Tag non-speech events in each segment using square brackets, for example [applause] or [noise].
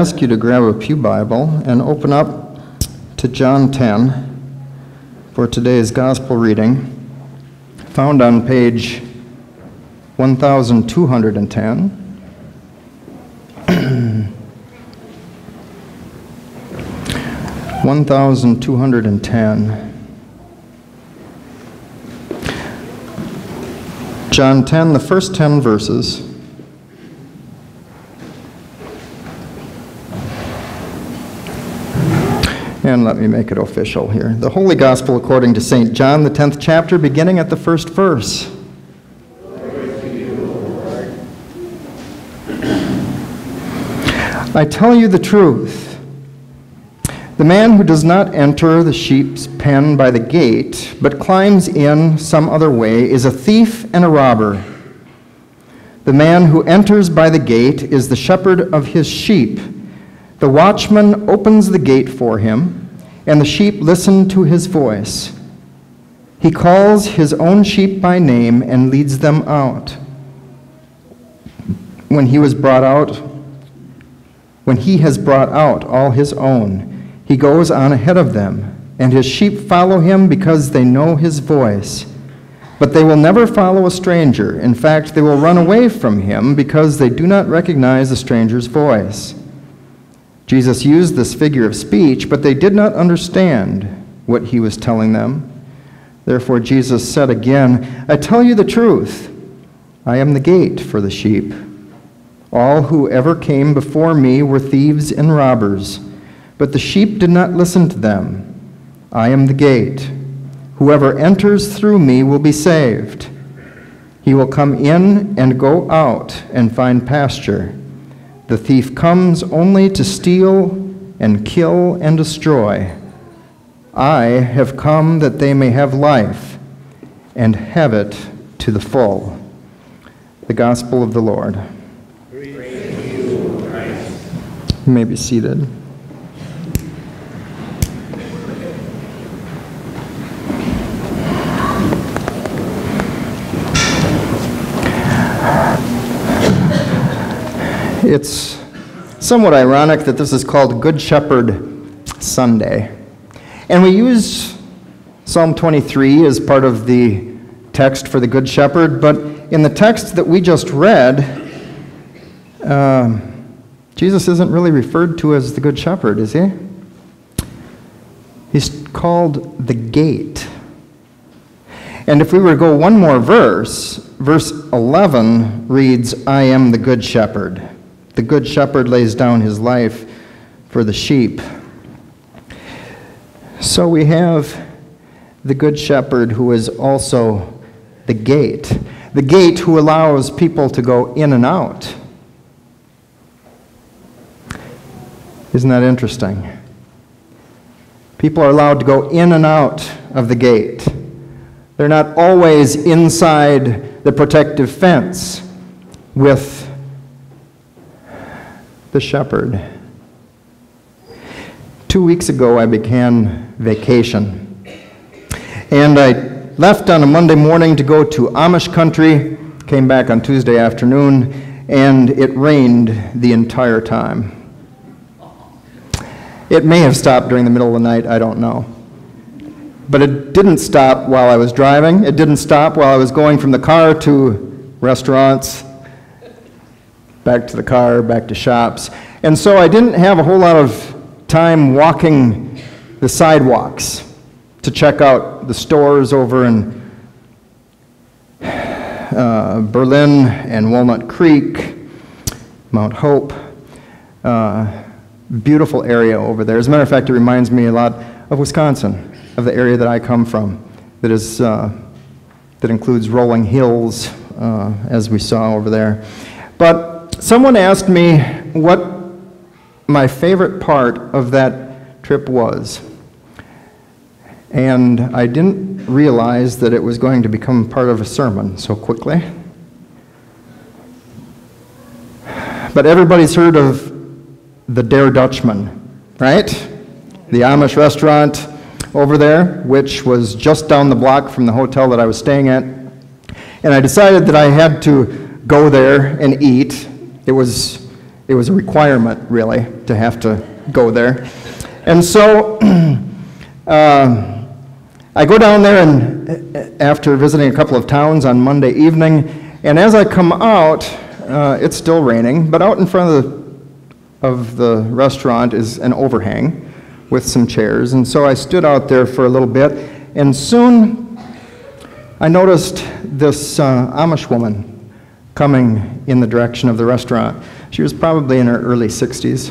ask you to grab a Pew Bible and open up to John 10 for today's gospel reading, found on page 1210. One thousand two hundred [clears throat] and ten. John 10, the first 10 verses. And let me make it official here. The Holy Gospel according to St. John, the 10th chapter, beginning at the first verse. I tell you the truth. The man who does not enter the sheep's pen by the gate, but climbs in some other way, is a thief and a robber. The man who enters by the gate is the shepherd of his sheep. The watchman opens the gate for him, and the sheep listen to his voice. He calls his own sheep by name and leads them out. When he was brought out, when he has brought out all his own, he goes on ahead of them, and his sheep follow him because they know his voice. But they will never follow a stranger. In fact, they will run away from him because they do not recognize a stranger's voice. Jesus used this figure of speech, but they did not understand what he was telling them. Therefore, Jesus said again, I tell you the truth. I am the gate for the sheep. All who ever came before me were thieves and robbers, but the sheep did not listen to them. I am the gate. Whoever enters through me will be saved. He will come in and go out and find pasture. The thief comes only to steal and kill and destroy. I have come that they may have life and have it to the full. The Gospel of the Lord. You, you may be seated. It's somewhat ironic that this is called Good Shepherd Sunday. And we use Psalm 23 as part of the text for the Good Shepherd, but in the text that we just read, uh, Jesus isn't really referred to as the Good Shepherd, is he? He's called the gate. And if we were to go one more verse, verse 11 reads, I am the Good Shepherd. The good shepherd lays down his life for the sheep. So we have the good shepherd who is also the gate, the gate who allows people to go in and out. Isn't that interesting? People are allowed to go in and out of the gate. They're not always inside the protective fence with the shepherd. Two weeks ago, I began vacation. And I left on a Monday morning to go to Amish country, came back on Tuesday afternoon, and it rained the entire time. It may have stopped during the middle of the night, I don't know. But it didn't stop while I was driving. It didn't stop while I was going from the car to restaurants, back to the car, back to shops. And so I didn't have a whole lot of time walking the sidewalks to check out the stores over in uh, Berlin and Walnut Creek, Mount Hope. Uh, beautiful area over there. As a matter of fact, it reminds me a lot of Wisconsin, of the area that I come from, that is uh, that includes rolling hills, uh, as we saw over there. But Someone asked me what my favorite part of that trip was. And I didn't realize that it was going to become part of a sermon so quickly. But everybody's heard of the Der Dutchman, right? The Amish restaurant over there, which was just down the block from the hotel that I was staying at. And I decided that I had to go there and eat it was, it was a requirement, really, to have to go there. And so [clears throat] uh, I go down there and uh, after visiting a couple of towns on Monday evening, and as I come out, uh, it's still raining, but out in front of the, of the restaurant is an overhang with some chairs. And so I stood out there for a little bit, and soon I noticed this uh, Amish woman coming in the direction of the restaurant. She was probably in her early 60s.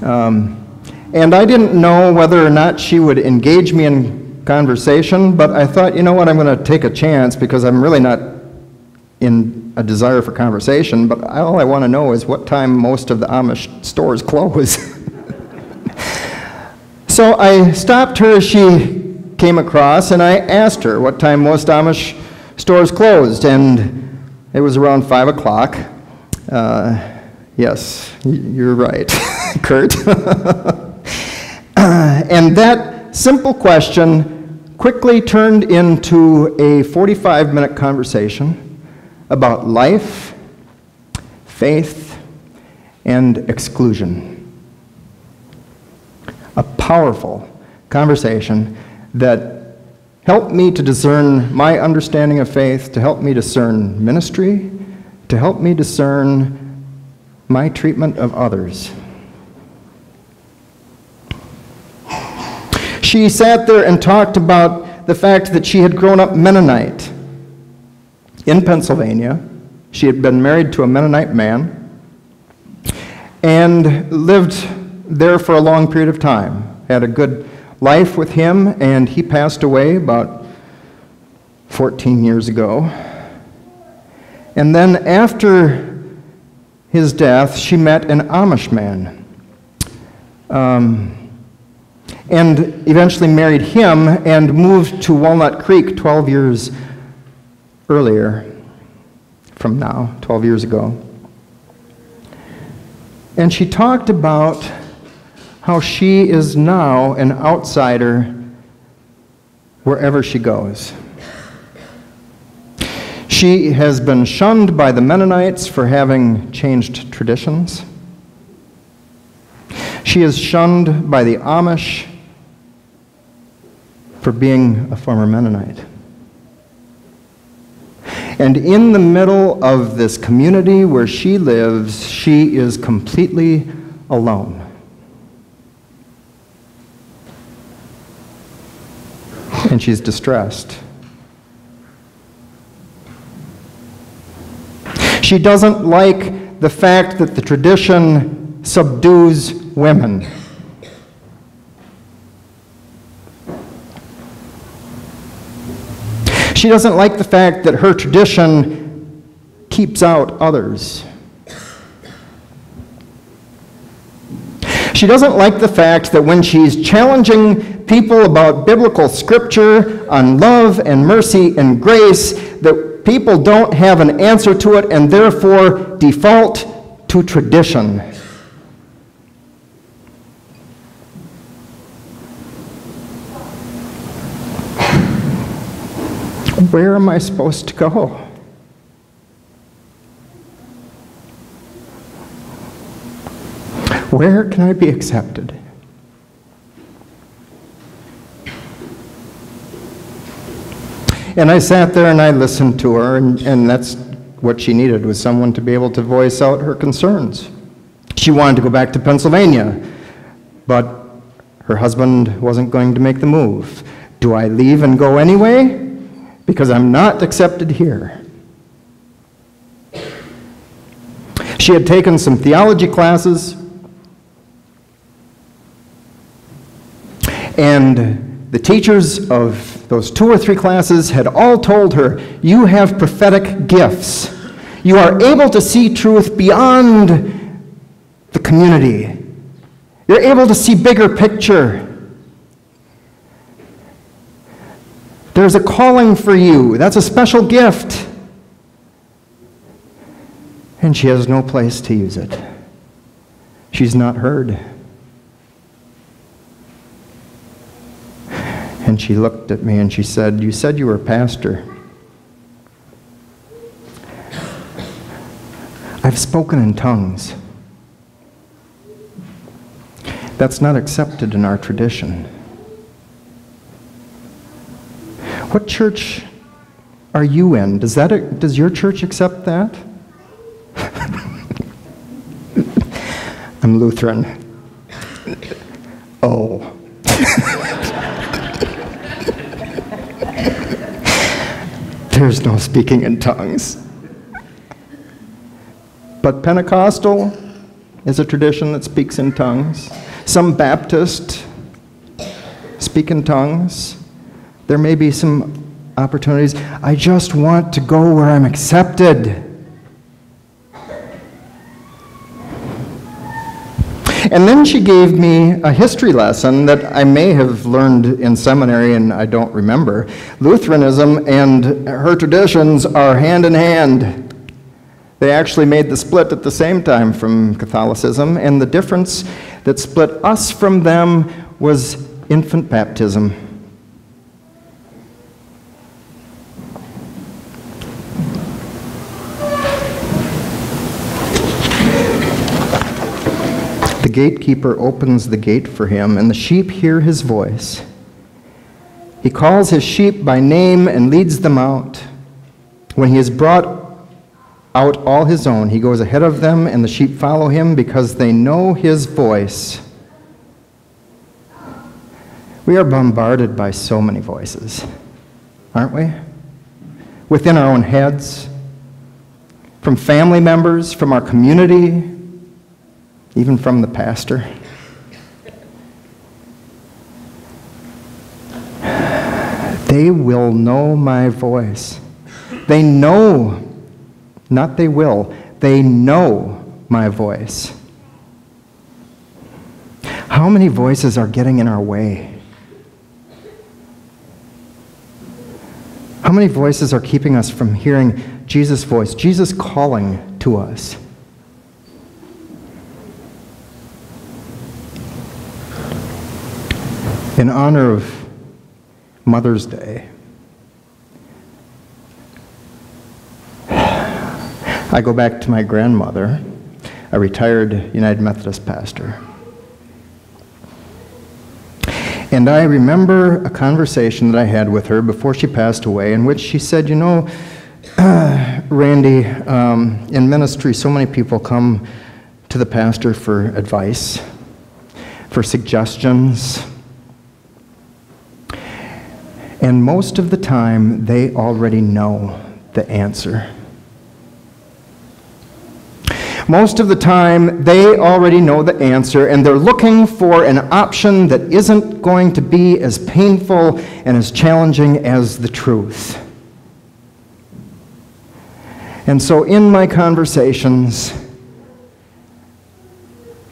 Um, and I didn't know whether or not she would engage me in conversation, but I thought, you know what, I'm going to take a chance because I'm really not in a desire for conversation, but all I want to know is what time most of the Amish stores close. [laughs] so I stopped her as she came across and I asked her what time most Amish stores closed, and it was around 5 o'clock. Uh, yes, you're right, [laughs] Kurt. [laughs] and that simple question quickly turned into a 45 minute conversation about life, faith, and exclusion. A powerful conversation that helped me to discern my understanding of faith, to help me discern ministry, to help me discern my treatment of others. She sat there and talked about the fact that she had grown up Mennonite in Pennsylvania. She had been married to a Mennonite man and lived there for a long period of time. Had a good life with him, and he passed away about 14 years ago. And then after his death, she met an Amish man. Um, and eventually married him and moved to Walnut Creek 12 years earlier from now, 12 years ago. And she talked about how she is now an outsider wherever she goes. She has been shunned by the Mennonites for having changed traditions. She is shunned by the Amish for being a former Mennonite. And in the middle of this community where she lives, she is completely alone. And she's distressed. She doesn't like the fact that the tradition subdues women. She doesn't like the fact that her tradition keeps out others. She doesn't like the fact that when she's challenging people about biblical scripture on love and mercy and grace, that people don't have an answer to it and therefore default to tradition. Where am I supposed to go? Where can I be accepted? And I sat there and I listened to her, and, and that's what she needed was someone to be able to voice out her concerns. She wanted to go back to Pennsylvania, but her husband wasn't going to make the move. Do I leave and go anyway? because I'm not accepted here. She had taken some theology classes, and the teachers of those two or three classes had all told her, You have prophetic gifts. You are able to see truth beyond the community. You're able to see bigger picture. There's a calling for you. That's a special gift. And she has no place to use it. She's not heard. And she looked at me and she said, You said you were a pastor. I've spoken in tongues That's not accepted in our tradition. What church are you in? Does, that, does your church accept that? [laughs] I'm Lutheran. There's no speaking in tongues. But Pentecostal is a tradition that speaks in tongues. Some Baptist speak in tongues. There may be some opportunities. I just want to go where I'm accepted. And then she gave me a history lesson that I may have learned in seminary and I don't remember. Lutheranism and her traditions are hand in hand. They actually made the split at the same time from Catholicism, and the difference that split us from them was infant baptism. Gatekeeper opens the gate for him, and the sheep hear his voice. He calls his sheep by name and leads them out. When he has brought out all his own. He goes ahead of them, and the sheep follow him because they know his voice. We are bombarded by so many voices, aren't we? Within our own heads, from family members, from our community, even from the pastor. They will know my voice. They know not they will, they know my voice. How many voices are getting in our way? How many voices are keeping us from hearing Jesus' voice, Jesus calling to us? In honor of Mother's Day, I go back to my grandmother, a retired United Methodist pastor. And I remember a conversation that I had with her before she passed away, in which she said, You know, [clears throat] Randy, um, in ministry, so many people come to the pastor for advice, for suggestions. And most of the time, they already know the answer. Most of the time, they already know the answer, and they're looking for an option that isn't going to be as painful and as challenging as the truth. And so, in my conversations,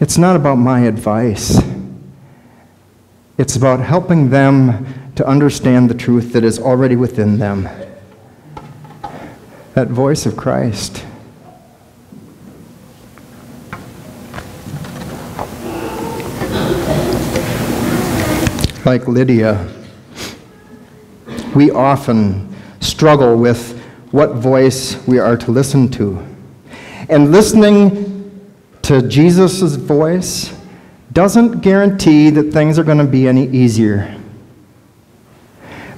it's not about my advice. It's about helping them to understand the truth that is already within them. That voice of Christ. like Lydia, we often struggle with what voice we are to listen to. And listening to Jesus' voice doesn't guarantee that things are going to be any easier.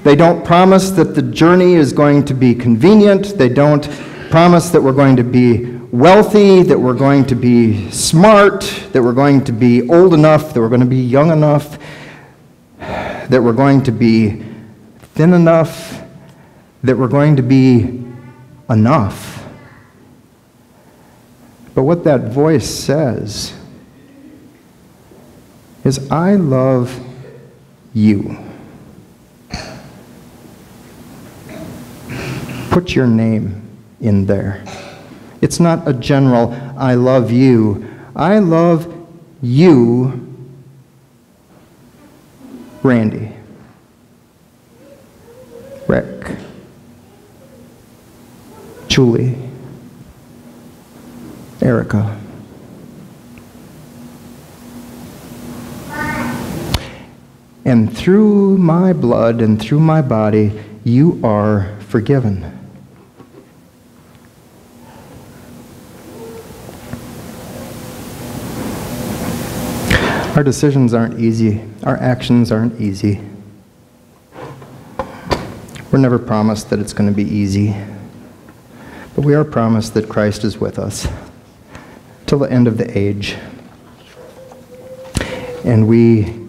They don't promise that the journey is going to be convenient. They don't promise that we're going to be wealthy, that we're going to be smart, that we're going to be old enough, that we're going to be young enough that we're going to be thin enough, that we're going to be enough. But what that voice says is, I love you. Put your name in there. It's not a general, I love you. I love you Randy, Rick, Julie, Erica. And through my blood and through my body, you are forgiven. Our decisions aren't easy, our actions aren't easy. We're never promised that it's going to be easy, but we are promised that Christ is with us till the end of the age. And we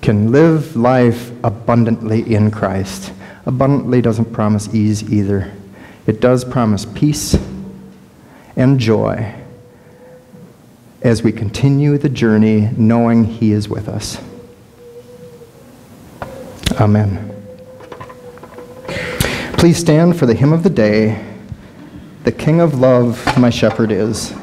can live life abundantly in Christ. Abundantly doesn't promise ease either, it does promise peace and joy as we continue the journey knowing He is with us. Amen. Please stand for the hymn of the day. The King of Love, my shepherd is.